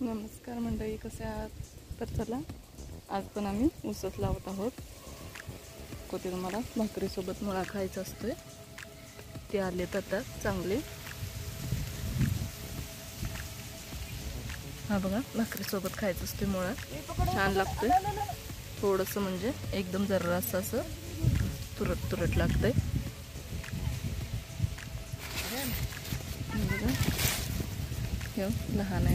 नमस्कार मंडळी कसे आहात? तर चला आज पण आम्ही उसच लावत आहोत. कोणते मला भाकरीसोबत मुळा खायचा असतोय. ते आले आता चांगले. हा बघा भाकरीसोबत खायचं असते मुळा. छान लागतोय. थोडंसं म्हणजे एकदम जर्रास असं तुरट तुरट लागतंय बघा. थियो नहानाय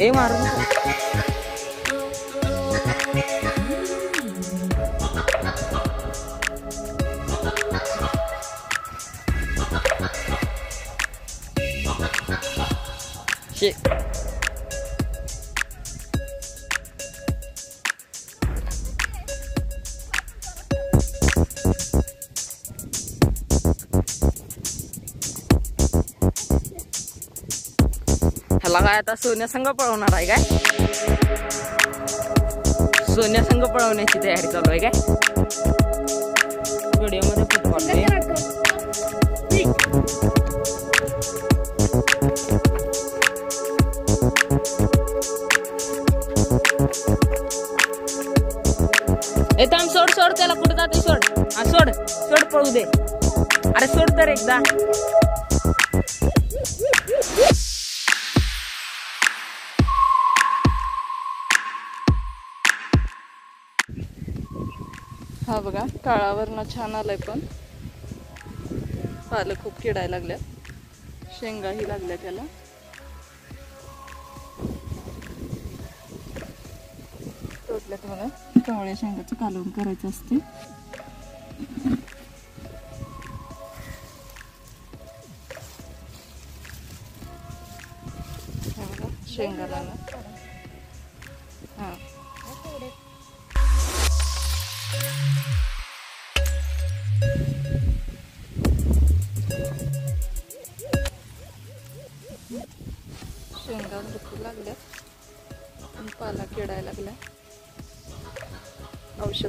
哎，马龙。是。मला काय आता सोन्या संघ पळवणार आहे काय? सोन्या संघ पळवण्याची तयारी चालू आहे काय? व्हिडिओमध्ये. फुटबॉल सोड सोड त्याला कुठे जाते सोड. हा सोड सोड पळू दे. अरे सोड तर एकदा. हा बघा काळावरनं छान आलाय पण. पालं खूप किडायला लागल्या. शेंगाही लागल्या त्याला. तोडल्यात तुम्हाला कावळ्या शेंगाचं कालवण करायचं असते शेंगा बघा,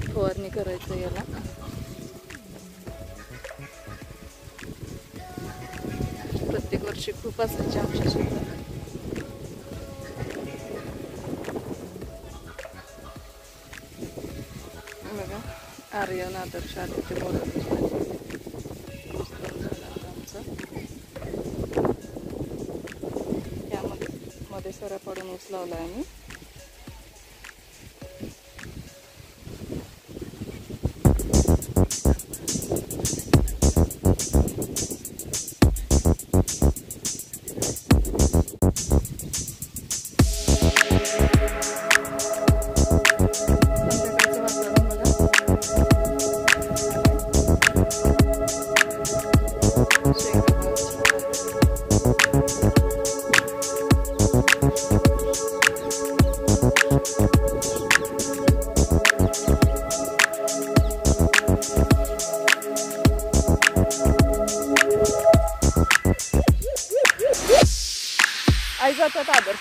औषध फवारणी करायचं याला. प्रत्येक वर्षी खूप असायचे आमच्या शेतात बघा आर्यन आदर्श आदित्य ते मोराचे आमचं त्यामध्ये मध्ये सऱ्या पडून ऊस लावला आम्ही.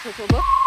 topu.